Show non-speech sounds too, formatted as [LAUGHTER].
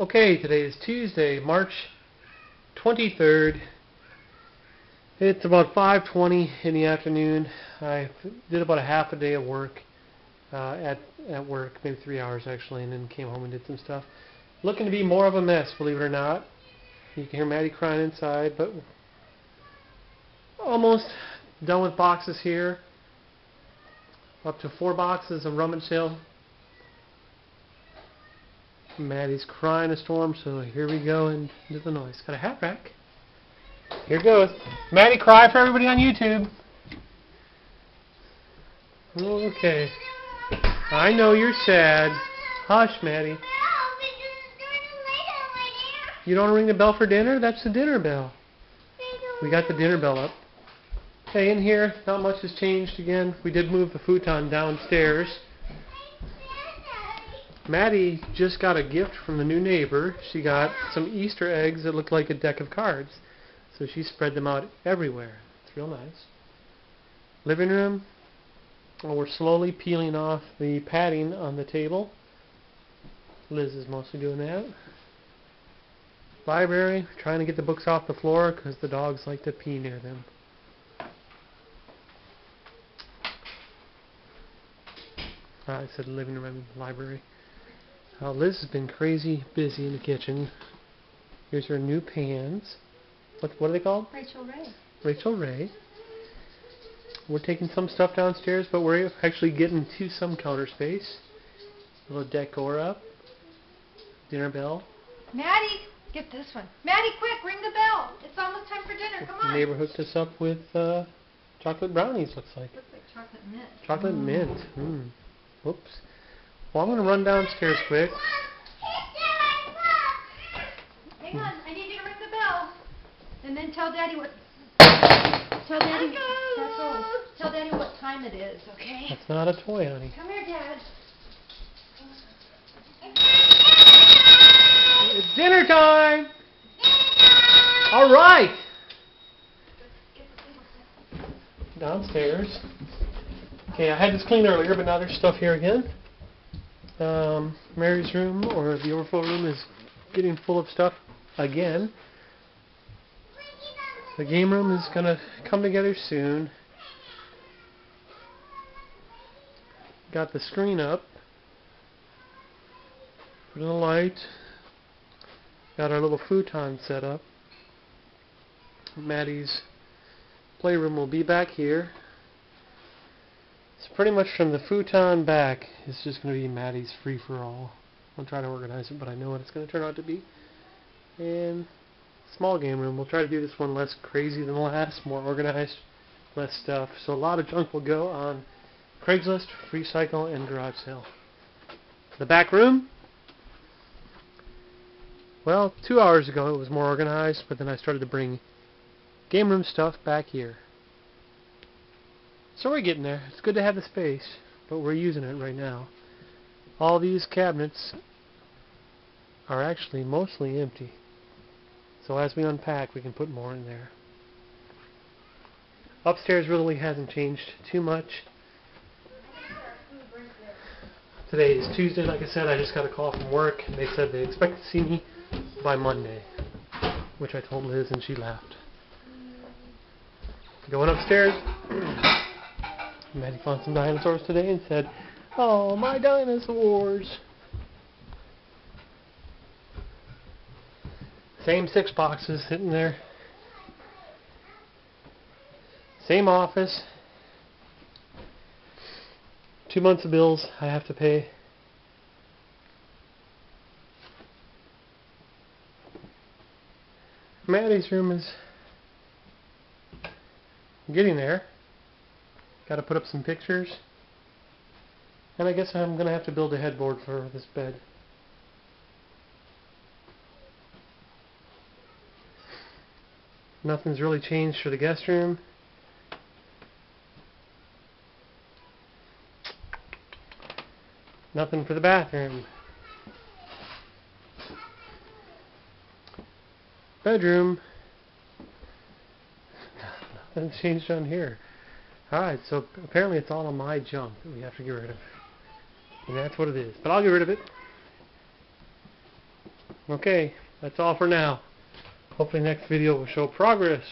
Okay, today is Tuesday, March 23rd. It's about 5:20 in the afternoon. I did about a half a day of work uh, at at work, maybe three hours actually, and then came home and did some stuff. Looking to be more of a mess, believe it or not. You can hear Maddie crying inside, but almost done with boxes here. Up to four boxes of rummage sale Maddie's crying a storm, so here we go into the noise. Got a hat rack. Here goes. Maddie, cry for everybody on YouTube. Okay. I know you're sad. Hush, Maddie. You don't ring the bell for dinner? That's the dinner bell. We got the dinner bell up. Okay, in here, not much has changed again. We did move the futon downstairs. Maddie just got a gift from the new neighbor. She got some Easter eggs that look like a deck of cards. So she spread them out everywhere. It's real nice. Living room. Well, we're slowly peeling off the padding on the table. Liz is mostly doing that. Library, trying to get the books off the floor because the dogs like to pee near them. I said living room, library. Uh, Liz has been crazy busy in the kitchen. Here's her new pans. What what are they called? Rachael Ray. Rachael Ray. We're taking some stuff downstairs, but we're actually getting to some counter space. A little decor up. Dinner bell. Maddie, get this one. Maddie, quick, ring the bell. It's almost time for dinner. Come The on. neighbor hooked us up with uh, chocolate brownies, looks like. Looks like chocolate mint. Chocolate Mm. mint. Mm. Whoops. Well, I'm going to run downstairs quick. Hang on, I need you to ring the bell. And then tell Daddy what. Tell Daddy. Tell Daddy what time it is, okay? That's not a toy, honey. Come here, Dad. It's dinner time! All right! Downstairs. Okay, I had this cleaned earlier, but now there's stuff here again. Um, Mary's room, or the overflow room, is getting full of stuff again. The game room is going to come together soon. Got the screen up. Put in the light. Got our little futon set up. Maddie's playroom will be back here. So pretty much from the futon back it's just going to be Maddie's free-for-all. I'll try to organize it, but I know what it's going to turn out to be. And small game room. We'll try to do this one less crazy than the last, more organized, less stuff. So a lot of junk will go on Craigslist, Freecycle, and garage sale. The back room, well, two hours ago it was more organized, but then I started to bring game room stuff back here. So we're getting there. It's good to have the space, but we're using it right now. All these cabinets are actually mostly empty. So as we unpack, we can put more in there. Upstairs really hasn't changed too much. Today is Tuesday, like I said, I just got a call from work, and they said they expect to see me by Monday, which I told Liz, and she laughed. Going upstairs, [CLEARS THROAT] Maddie found some dinosaurs today and said, "Oh, my dinosaurs!" Same six boxes sitting there. Same office. Two months of bills I have to pay. Maddie's room is getting there. Got to put up some pictures. And I guess I'm going to have to build a headboard for this bed. Nothing's really changed for the guest room. Nothing for the bathroom. Bedroom. [LAUGHS] Nothing's changed on here. Alright, so apparently it's all of my junk that we have to get rid of. And that's what it is. But I'll get rid of it. Okay, that's all for now. Hopefully next video will show progress.